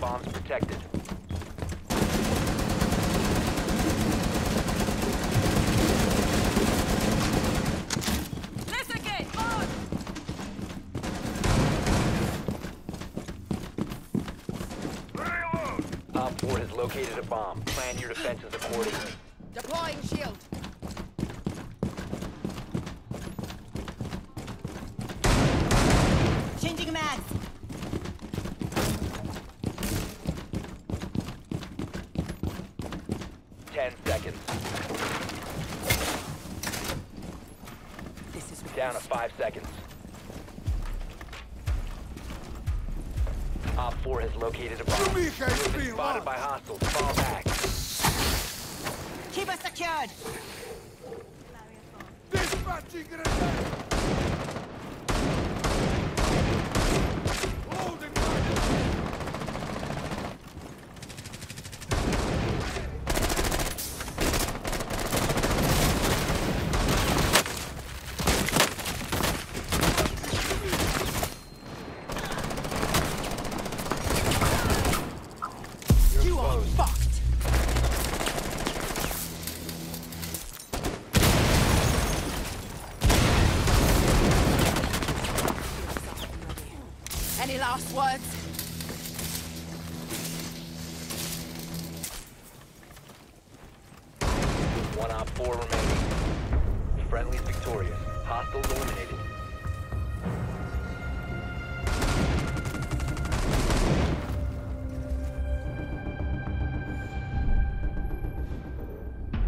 Bombs protected. Op 4 has located a bomb. Plan your defenses accordingly. 10 seconds. This is Down to 5 seconds. Op 4 has located a bomb. Been spotted by hostiles. Fall back. Keep us secured! Dispatching grenade! Are fucked. Any last words? One Op 4 remaining. Friendly's victorious. Hostiles eliminated.